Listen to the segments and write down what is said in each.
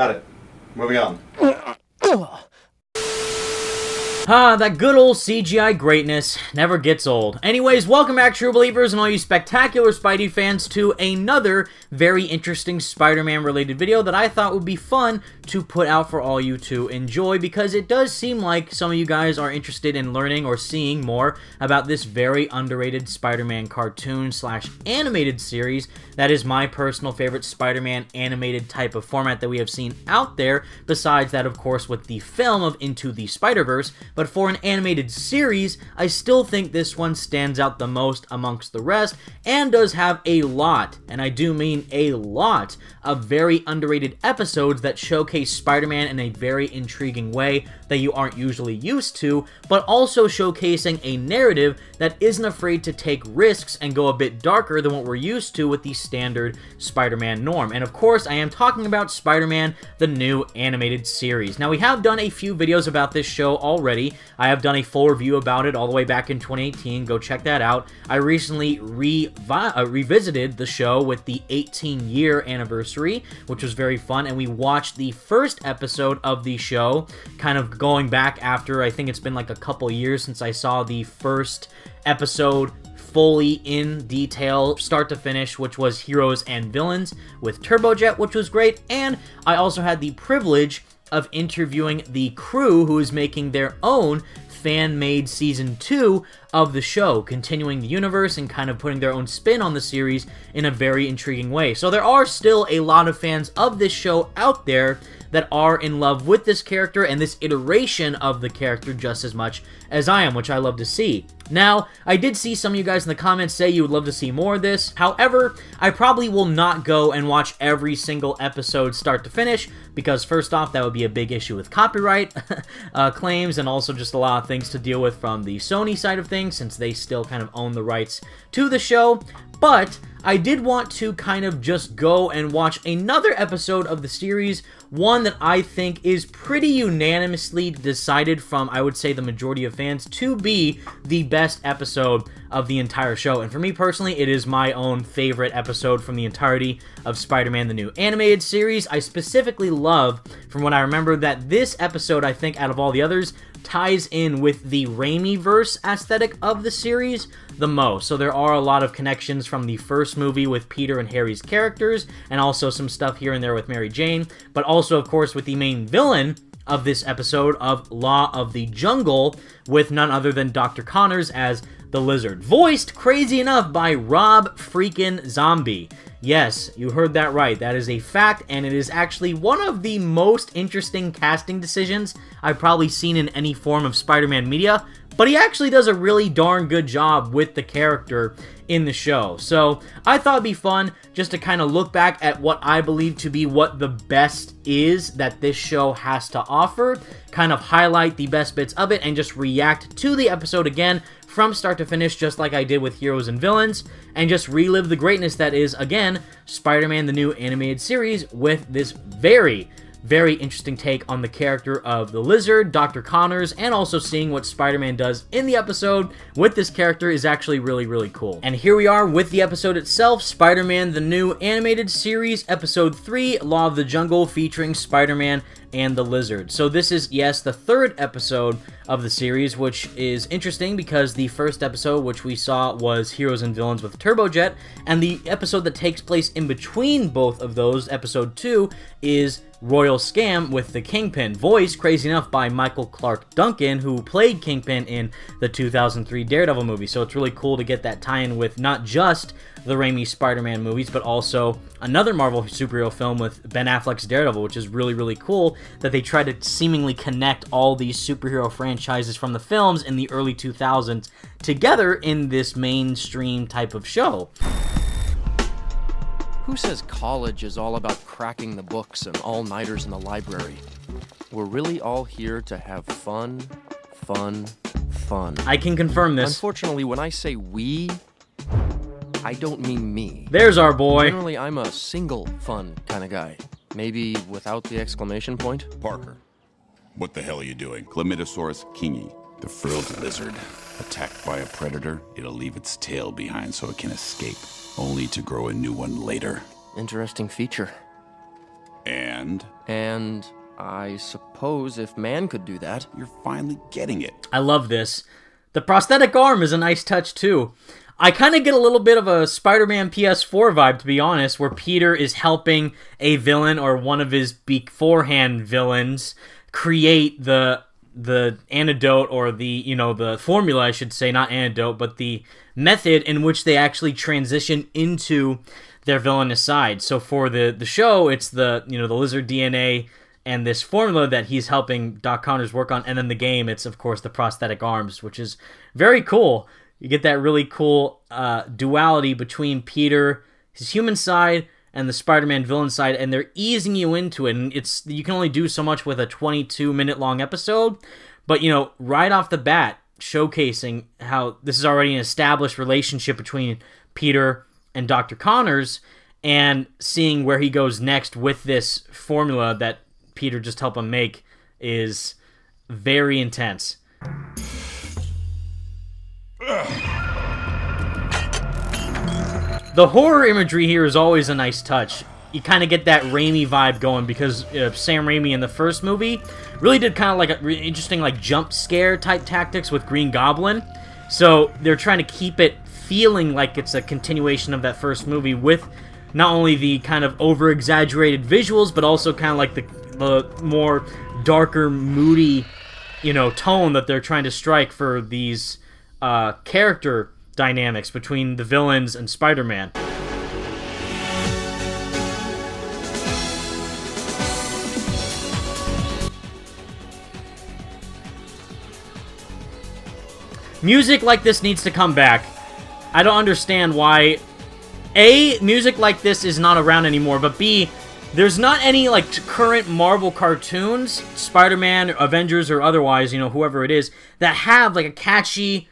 Got it. Moving on. Ah, that good old CGI greatness never gets old. Anyways, welcome back, true believers, and all you spectacular Spidey fans, to another very interesting Spider-Man related video that I thought would be fun to put out for all you to enjoy because it does seem like some of you guys are interested in learning or seeing more about this very underrated Spider-Man cartoon slash animated series that is my personal favorite Spider-Man animated type of format that we have seen out there, besides that, of course, with the film of Into the Spider-Verse, but for an animated series, I still think this one stands out the most amongst the rest, and does have a lot, and I do mean a lot, of very underrated episodes that showcase Spider-Man in a very intriguing way that you aren't usually used to, but also showcasing a narrative that isn't afraid to take risks and go a bit darker than what we're used to with the standard Spider-Man norm. And of course, I am talking about Spider-Man, the new animated series. Now, we have done a few videos about this show already. I have done a full review about it all the way back in 2018. Go check that out. I recently re uh, revisited the show with the 18-year anniversary, which was very fun, and we watched the first episode of the show, kind of going back after, I think it's been like a couple years since I saw the first episode fully in detail, start to finish, which was Heroes and Villains with Turbojet, which was great, and I also had the privilege of interviewing the crew who is making their own fan-made season 2 of the show, continuing the universe and kind of putting their own spin on the series in a very intriguing way. So there are still a lot of fans of this show out there that are in love with this character and this iteration of the character just as much as I am, which I love to see. Now, I did see some of you guys in the comments say you would love to see more of this. However, I probably will not go and watch every single episode start to finish, because first off, that would be a big issue with copyright uh, claims and also just a lot of things to deal with from the Sony side of things, since they still kind of own the rights to the show. But I did want to kind of just go and watch another episode of the series, one that I think is pretty unanimously decided from, I would say, the majority of fans to be the best episode of the entire show. And for me personally, it is my own favorite episode from the entirety of Spider-Man the New Animated Series. I specifically love, from what I remember, that this episode, I think, out of all the others, ties in with the Raimi-verse aesthetic of the series the most. So there are a lot of connections from the first movie with Peter and Harry's characters, and also some stuff here and there with Mary Jane, but also, of course, with the main villain of this episode of Law of the Jungle, with none other than Dr. Connors as the Lizard, voiced, crazy enough, by Rob freaking Zombie. Yes, you heard that right. That is a fact, and it is actually one of the most interesting casting decisions I've probably seen in any form of Spider-Man media, but he actually does a really darn good job with the character in the show. So I thought it'd be fun just to kind of look back at what I believe to be what the best is that this show has to offer, kind of highlight the best bits of it, and just react to the episode again from start to finish, just like I did with Heroes and Villains, and just relive the greatness that is, again, Spider-Man the new animated series with this very, very interesting take on the character of the Lizard, Dr. Connors, and also seeing what Spider-Man does in the episode with this character is actually really, really cool. And here we are with the episode itself, Spider-Man the new animated series, episode 3, Law of the Jungle, featuring Spider-Man and the Lizard. So this is, yes, the third episode of the series, which is interesting because the first episode, which we saw, was Heroes and Villains with Turbojet, and the episode that takes place in between both of those, episode 2, is Royal Scam with the Kingpin, voiced, crazy enough, by Michael Clarke Duncan, who played Kingpin in the 2003 Daredevil movie. So it's really cool to get that tie-in with not just the Raimi Spider-Man movies, but also another Marvel superhero film with Ben Affleck's Daredevil, which is really, really cool that they try to seemingly connect all these superhero franchises from the films in the early 2000s together in this mainstream type of show. Who says college is all about cracking the books and all-nighters in the library? We're really all here to have fun, fun, fun. I can confirm this. Unfortunately, when I say we, I don't mean me. There's our boy. Generally, I'm a single fun kind of guy. Maybe without the exclamation point? Parker, what the hell are you doing? Chlamydosaurus kingi, the frilled lizard. Attacked by a predator, it'll leave its tail behind so it can escape, only to grow a new one later. Interesting feature. And And I suppose if man could do that, you're finally getting it. I love this. The prosthetic arm is a nice touch too. I kind of get a little bit of a Spider-Man PS4 vibe, to be honest, where Peter is helping a villain or one of his beforehand villains create the the antidote or the you know the formula, I should say, not antidote, but the method in which they actually transition into their villainous side. So for the the show, it's the you know the lizard DNA and this formula that he's helping Doc Connors work on, and then the game, it's of course the prosthetic arms, which is very cool. You get that really cool uh, duality between Peter, his human side, and the Spider-Man villain side, and they're easing you into it. And it's you can only do so much with a 22 minute long episode, but you know, right off the bat, showcasing how this is already an established relationship between Peter and Dr. Connors, and seeing where he goes next with this formula that Peter just helped him make is very intense. The horror imagery here is always a nice touch. You kind of get that Raimi vibe going because uh, Sam Raimi in the first movie really did kind of like a interesting like jump scare type tactics with Green Goblin. So they're trying to keep it feeling like it's a continuation of that first movie with not only the kind of over exaggerated visuals but also kind of like the, the more darker moody you know tone that they're trying to strike for these uh, character dynamics between the villains and Spider-Man. Music like this needs to come back. I don't understand why A, music like this is not around anymore, but B, there's not any like current Marvel cartoons, Spider-Man, Avengers or otherwise, you know, whoever it is, that have like a catchy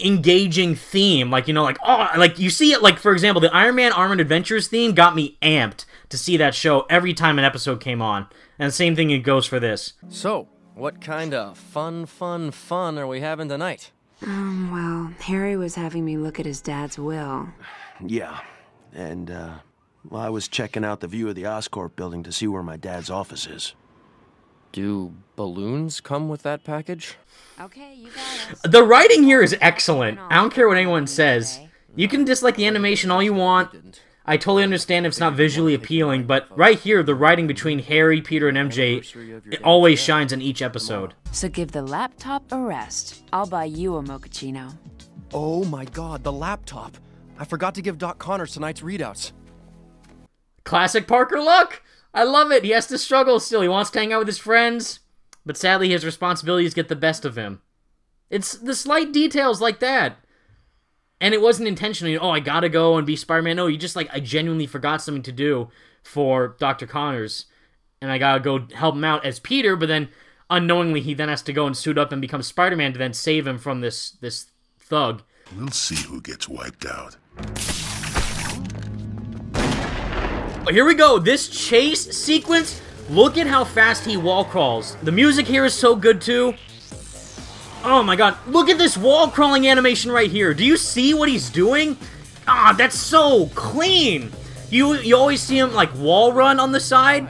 engaging theme like you know like oh like you see it like for example the iron man armored adventures theme got me amped to see that show every time an episode came on and the same thing it goes for this So, what kind of fun, fun, fun are we having tonight? Um, well, Harry was having me look at his dad's will. Yeah. And, uh, well, I was checking out the view of the Oscorp building to see where my dad's office is. Do balloons come with that package? Okay, you got us. the writing here is excellent i don't care what anyone says you can dislike the animation all you want i totally understand if it's not visually appealing but right here the writing between harry peter and mj it always shines in each episode So give the laptop a rest. I'll buy you a mochaccino. Oh my god, the laptop! I forgot to give Doc Connors tonight's readouts. Classic Parker luck. I love it. He has to struggle still. He wants to hang out with his friends, but sadly his responsibilities get the best of him. It's the slight details like that. And it wasn't intentional. Oh, I gotta go and be Spider-Man. No, you just like I genuinely forgot something to do for Dr. Connors, and I gotta go help him out as Peter. But then unknowingly, he then has to go and suit up and become Spider-Man to then save him from this this thug. We'll see who gets wiped out. Here we go. This chase sequence. Look at how fast he wall crawls. The music here is so good too. Oh my god. Look at this wall crawling animation right here. Do you see what he's doing? Ah, that's so clean. You you always see him like wall run on the side.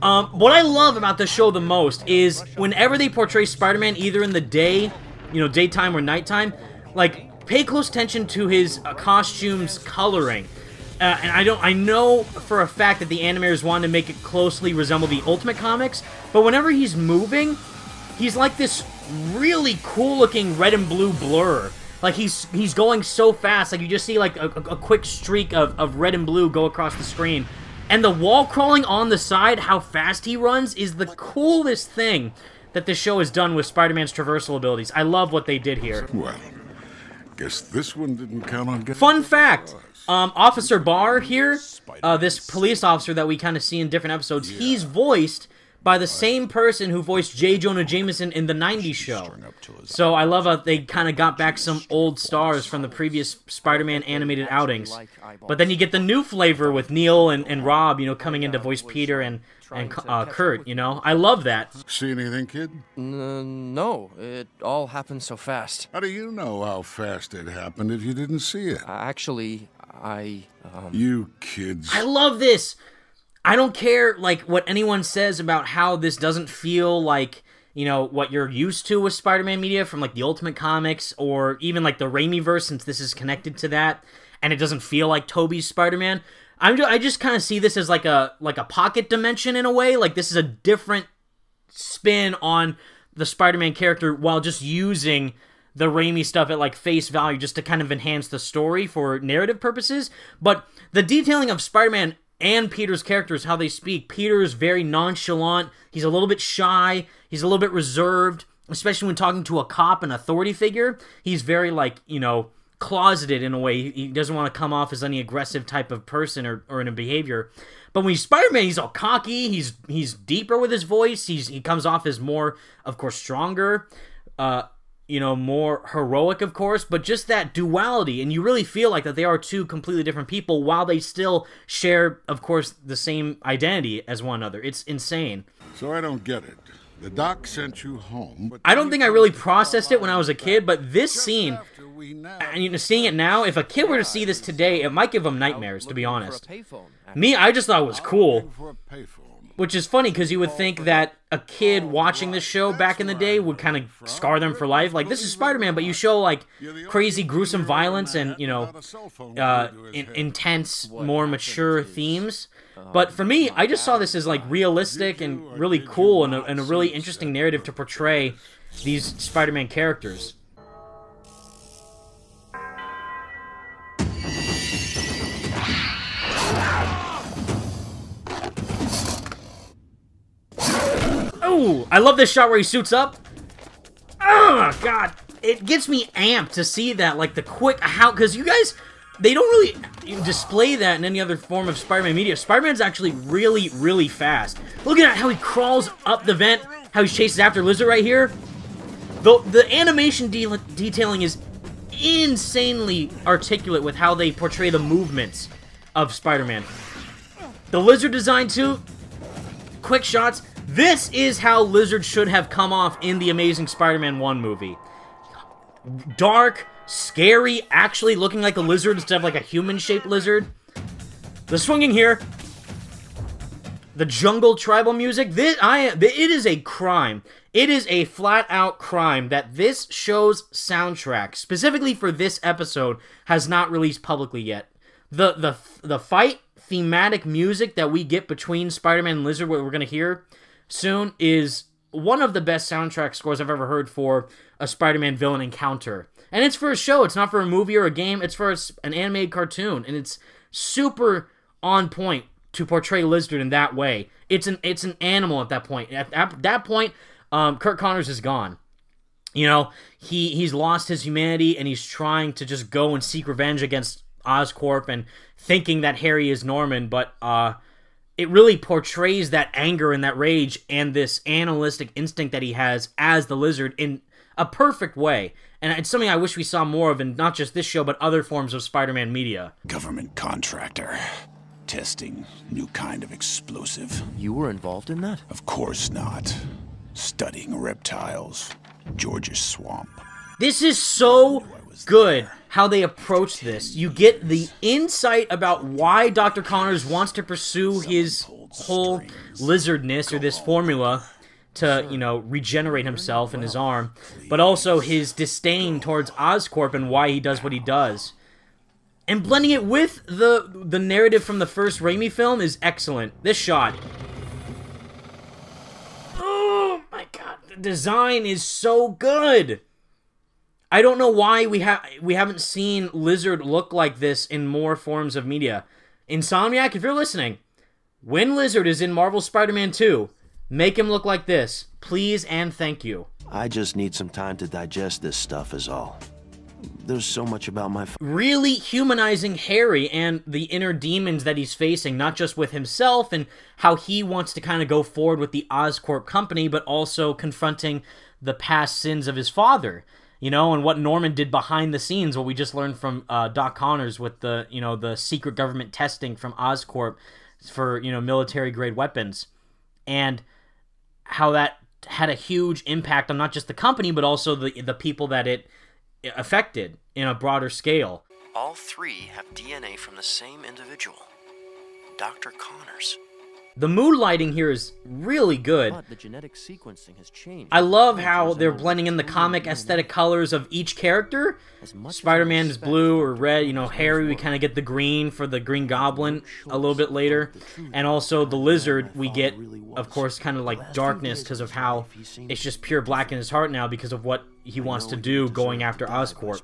Um, what I love about the show the most is whenever they portray Spider-Man either in the day, you know, daytime or nighttime, like pay close attention to his uh, costumes coloring. Uh, and I don't. I know for a fact that the animators wanted to make it closely resemble the Ultimate Comics, but whenever he's moving, he's like this really cool-looking red and blue blur. Like he's he's going so fast, like you just see like a, a a quick streak of, of red and blue go across the screen. And the wall crawling on the side, how fast he runs, is the coolest thing that this show has done with Spider-Man's traversal abilities. I love what they did here. Well, guess this one didn't count on getting. Fun fact: um, Officer Barr here, uh, this police officer that we kind of see in different episodes, he's voiced by the same person who voiced J. Jonah Jameson in the '90s show. So I love how they kind of got back some old stars from the previous Spider-Man animated outings. But then you get the new flavor with Neil and, and Rob, you know, coming in to voice Peter and and uh, Curt. You know, I love that. See anything, kid? N- no, it all happened so fast. How do you know how fast it happened if you didn't see it? Uh, Actually, I. Um, You kids. I love this. I don't care like what anyone says about how this doesn't feel like you know what you're used to with Spider-Man media from like the Ultimate Comics or even like the Raimi verse, since this is connected to that, and it doesn't feel like Tobey's Spider-Man. I'm just, I just kind of see this as like a like a pocket dimension in a way. Like this is a different spin on the Spider-Man character while just using the Raimi stuff at like face value just to kind of enhance the story for narrative purposes. But the detailing of Spider-Man and Peter's characters, how they speak. Peter is very nonchalant. He's a little bit shy. He's a little bit reserved, especially when talking to a cop, an authority figure. He's very like you know closeted in a way. He doesn't want to come off as any aggressive type of person or, or in a behavior. But when he's Spider-Man, he's all cocky. He's he's deeper with his voice. He's he comes off as more, of course, stronger. Uh, you know, more heroic, of course, but just that duality, and you really feel like that they are two completely different people while they still share, of course, the same identity as one another. It's insane. So I don't get it. The doc sent you home, but I don't think I really processed it when I was a kid, but this scene, after we nabbed and you know, seeing it now, if a kid were to see this today, it might give them nightmares, to be honest. For a payphone. Me, I just thought it was cool. Which is funny because you would think that a kid watching this show back in the day would kind of scar them for life. Like this is Spider-Man, but you show like crazy, gruesome violence and you know, uh, in, intense, more mature themes. But for me, I just saw this as like realistic and really cool and a, and a really interesting narrative to portray these Spider-Man characters. Oh, I love this shot where he suits up. Oh God, it gets me amped to see that, like the quick how, because you guys, they don't really display that in any other form of Spider-Man media. Spider-Man's actually really, really fast. Look at how he crawls up the vent, how he chases after Lizard right here. The the animation de detailing is insanely articulate with how they portray the movements of Spider-Man. The Lizard design too, quick shots. This is how Lizard should have come off in the Amazing Spider-Man 1 movie. Dark, scary, actually looking like a lizard instead of like a human-shaped lizard. The swinging here. The jungle tribal music. This I it is a crime. It is a flat-out crime that this show's soundtrack, specifically for this episode, has not released publicly yet. The the the fight thematic music that we get between Spider-Man and Lizard, what we're gonna hear soon, is one of the best soundtrack scores I've ever heard for a Spider-Man villain encounter. And it's for a show. It's not for a movie or a game. It's for an animated cartoon, and it's super on point to portray Lizard in that way. It's an it's an animal at that point. At, at that point, um, Curt Connors is gone. You know, he he's lost his humanity, and he's trying to just go and seek revenge against Oscorp, and thinking that Harry is Norman, but uh, it really portrays that anger and that rage and this animalistic instinct that he has as the lizard in a perfect way. And it's something I wish we saw more of in not just this show, but other forms of Spider Man media. Government contractor. Testing new kind of explosive. You were involved in that? Of course not. Studying reptiles. George's swamp. This is so good how they approach this. You get the insight about why Dr. Connors wants to pursue his whole lizardness or this formula to, you know, regenerate himself in his arm, but also his disdain towards Oscorp and why he does what he does. And blending it with the the narrative from the first Raimi film is excellent. This shot. Oh my god, the design is so good. I don't know why we have we haven't seen Lizard look like this in more forms of media. Insomniac, if you're listening, when Lizard is in Marvel Spider-Man 2, make him look like this, please and thank you. I just need some time to digest this stuff, is all. There's so much about my. F- Really humanizing Harry and the inner demons that he's facing, not just with himself and how he wants to kind of go forward with the Oscorp company, but also confronting the past sins of his father you know, and what Norman did behind the scenes, what we just learned from uh, Doc Connors with the, you know, the secret government testing from Oscorp for, you know, military grade weapons, and how that had a huge impact on not just the company but also the the people that it affected in a broader scale. All three have DNA from the same individual, Dr. Connors. The mood lighting here is really good. But the genetic sequencing has changed. I love how they're blending in the comic aesthetic colors of each character. As much as we Spider-Man is blue or red, you know, Harry we kind of get the green for the Green Goblin a little bit later. And also the Lizard we get, of course, kind of like darkness because of how it's just pure black in his heart now because of what he wants to do going after Oscorp.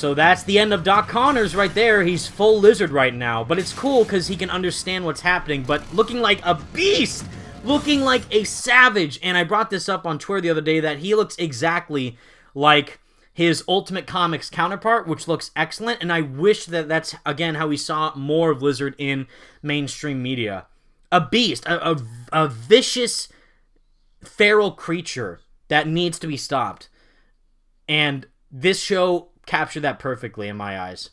So that's the end of Doc Connors right there. He's full lizard right now. But it's cool because he can understand what's happening. But looking like a beast! Looking like a savage. And I brought this up on Twitter the other day that he looks exactly like his Ultimate Comics counterpart, which looks excellent. And I wish that that's, again, how we saw more of Lizard in mainstream media. A beast. A, a, a vicious, feral creature that needs to be stopped. And this show captured that perfectly in my eyes.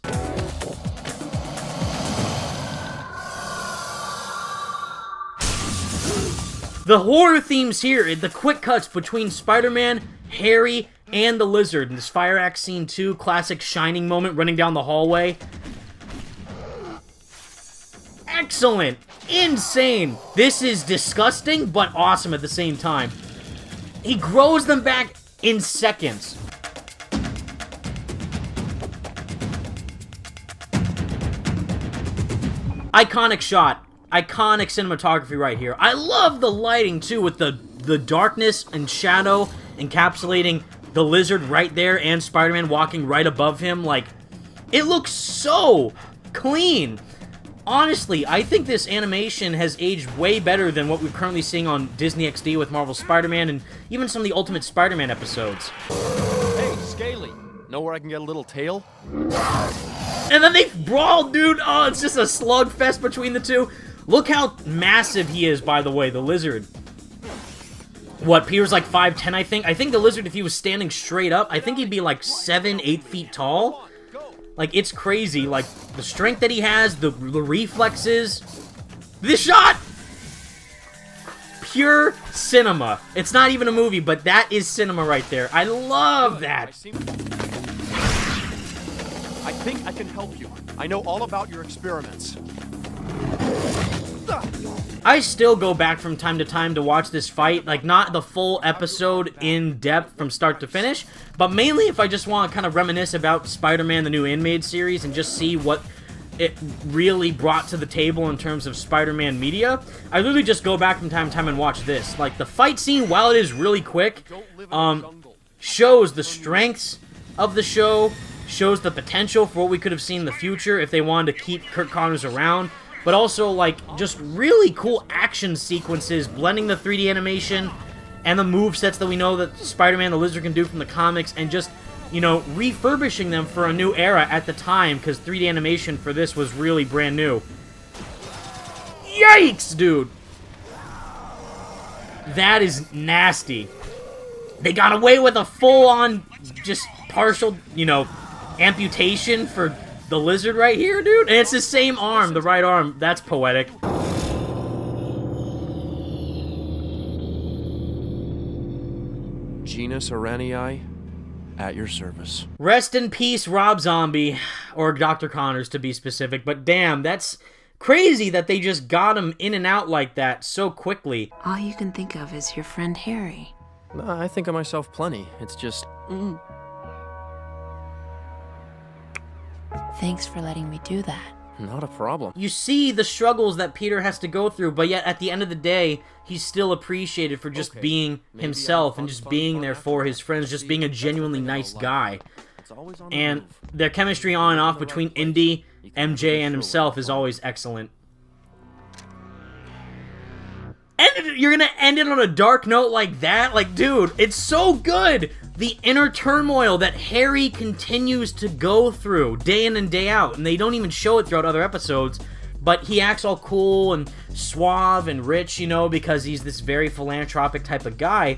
The horror themes here, the quick cuts between Spider-Man, Harry, and the Lizard. In this Fire Axe scene 2, classic Shining moment running down the hallway. Excellent! Insane! This is disgusting, but awesome at the same time. He grows them back in seconds. Iconic shot. Iconic cinematography right here. I love the lighting too with the the darkness and shadow encapsulating the lizard right there and spider-man walking right above him. Like it looks so clean. Honestly i think this animation has aged way better than what we're currently seeing on disney xd with marvel spider-man and even some of the ultimate spider-man episodes know where I can get a little tail? And then they brawl, dude. Oh, it's just a slugfest between the two. Look how massive he is, by the way, the lizard. What, Peter's like 5'10", I think? I think the lizard, if he was standing straight up, I think he'd be like 7, 8 feet tall. Like, it's crazy. Like, the strength that he has, the, the reflexes. This shot! Pure cinema. It's not even a movie, but that is cinema right there. I love I that. I think I can help you. I know all about your experiments. I still go back from time to time to watch this fight, like not the full episode in depth from start to finish, but mainly if I just want to kind of reminisce about Spider-Man the new animated series and just see what it really brought to the table in terms of Spider-Man media. I literally just go back from time to time and watch this. Like the fight scene, while it is really quick, um, shows the strengths of the show, shows the potential for what we could have seen in the future if they wanted to keep Kirk Connors around, but also like just really cool action sequences, blending the 3D animation and the move sets that we know that Spider-Man the Lizard can do from the comics, and just you know refurbishing them for a new era at the time because 3D animation for this was really brand new. Yikes, dude! That is nasty. They got away with a full-on, just partial, you know, amputation for the lizard right here, dude. And it's the same arm, the right arm. That's poetic. Genus Araneae, at your service. Rest in peace, Rob Zombie, or Dr. Connors to be specific. But damn, that's crazy that they just got him in and out like that so quickly. All you can think of is your friend Harry. I think of myself plenty. It's just. Thanks for letting me do that. Not a problem. You see the struggles that Peter has to go through, but yet at the end of the day, he's still appreciated for just Okay, being maybe himself I'm and just fun, being fun there for his friends, just being a genuinely nice guy. It's on the And move. their chemistry on and off between Indy, MJ, and himself is always excellent. And you're gonna end it on a dark note like that? Like, dude, it's so good! The inner turmoil that Harry continues to go through day in and day out, and they don't even show it throughout other episodes, but he acts all cool and suave and rich, you know, because he's this very philanthropic type of guy.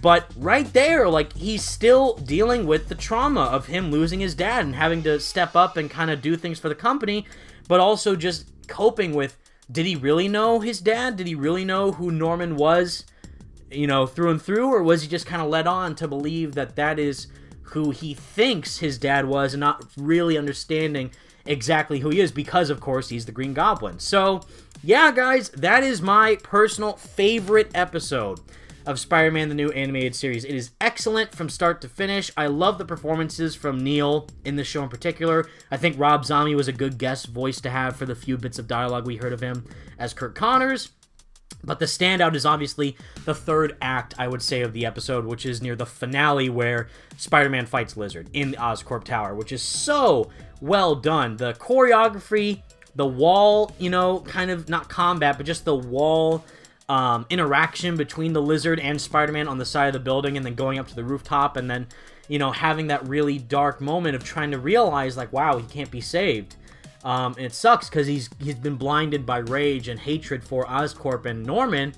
But right there, like, he's still dealing with the trauma of him losing his dad and having to step up and kind of do things for the company, but also just coping with did he really know his dad? Did he really know who Norman was, you know, through and through? Or was he just kind of led on to believe that that is who he thinks his dad was and not really understanding exactly who he is because, of course, he's the Green Goblin. So, yeah, guys, that is my personal favorite episode of Spider-Man the new animated series. It is excellent from start to finish. I love the performances from Neil in the show in particular. I think Rob Zombie was a good guest voice to have for the few bits of dialogue we heard of him as Curt Connors. But the standout is obviously the third act, I would say, of the episode, which is near the finale where Spider-Man fights Lizard in the Oscorp Tower, which is so well done. The choreography, the wall, you know, kind of not combat, but just the wall um, interaction between the lizard and Spider-Man on the side of the building and then going up to the rooftop and then, you know, having that really dark moment of trying to realize, like, wow, he can't be saved. Um, and it sucks because he's he's been blinded by rage and hatred for Oscorp and Norman,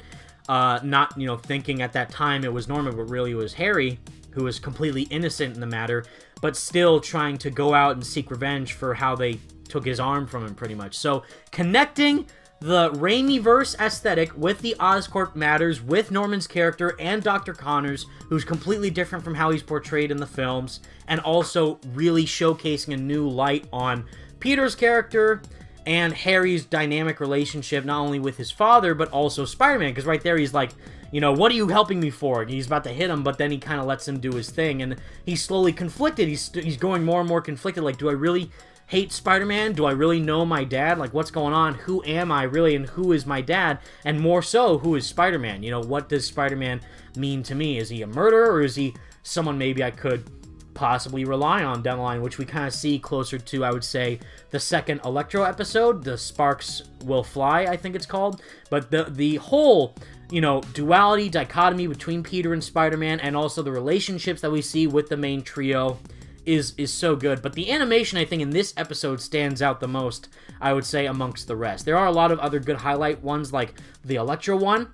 uh, not, you know, thinking at that time it was Norman, but really it was Harry, who was completely innocent in the matter, but still trying to go out and seek revenge for how they took his arm from him, pretty much. So, connecting the Raimiverse aesthetic with the Oscorp matters, with Norman's character and Dr. Connors, who's completely different from how he's portrayed in the films, and also really showcasing a new light on Peter's character and Harry's dynamic relationship, not only with his father, but also Spider-Man, because right there he's like, you know, what are you helping me for? And he's about to hit him, but then he kind of lets him do his thing, and he's slowly conflicted. He's, he's going more and more conflicted, like, do I really hate Spider-Man? Do I really know my dad? Like, what's going on? Who am I really, and who is my dad? And more so, who is Spider-Man? You know, what does Spider-Man mean to me? Is he a murderer, or is he someone maybe I could possibly rely on down the line, which we kind of see closer to, I would say, the second Electro episode, the Sparks Will Fly, I think it's called. But the the whole you know, duality, dichotomy between Peter and Spider-Man, and also the relationships that we see with the main trio is is so good. But the animation, I think, in this episode stands out the most, I would say, amongst the rest. There are a lot of other good highlight ones, like the Electro one,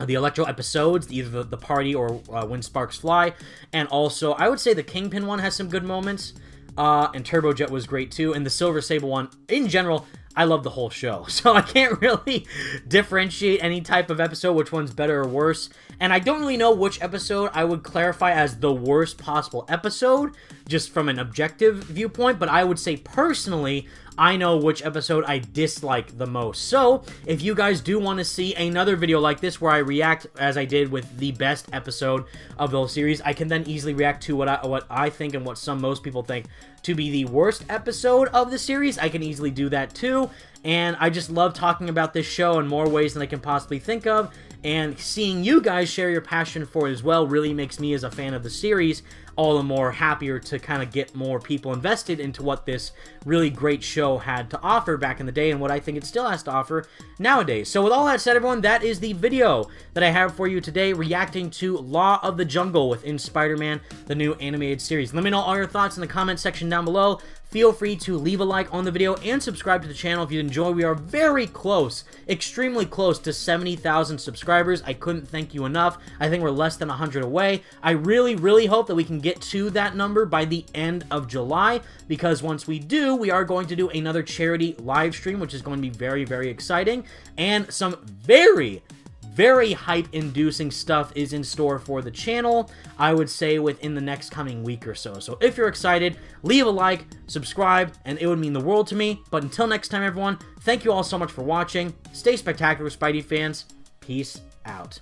the Electro episodes, either the, the party or uh, When Sparks Fly, and also I would say the Kingpin one has some good moments, uh, and Turbojet was great too, and the Silver Sable one, in general, I love the whole show, so I can't really differentiate any type of episode, which one's better or worse, and I don't really know which episode I would clarify as the worst possible episode, just from an objective viewpoint, but I would say personally, I know which episode I dislike the most. So, if you guys do want to see another video like this where I react as I did with the best episode of the whole series, I can then easily react to what I, what I think and what some most people think to be the worst episode of the series. I can easily do that too. And I just love talking about this show in more ways than I can possibly think of. And seeing you guys share your passion for it as well really makes me, as a fan of the series, all the more happier to kind of get more people invested into what this really great show had to offer back in the day and what I think it still has to offer nowadays. So with all that said, everyone, that is the video that I have for you today reacting to Law of the Jungle within Spider-Man, the new animated series. Let me know all your thoughts in the comment section down below. Feel free to leave a like on the video and subscribe to the channel if you enjoy. We are very close, extremely close to 70,000 subscribers. I couldn't thank you enough. I think we're less than 100 away. I really, really hope that we can get to that number by the end of July because once we do, we are going to do another charity live stream, which is going to be very, very exciting and some very, very hype-inducing stuff is in store for the channel, I would say within the next coming week or so. So if you're excited, leave a like, subscribe, and it would mean the world to me. But until next time, everyone, thank you all so much for watching. Stay spectacular, Spidey fans. Peace out.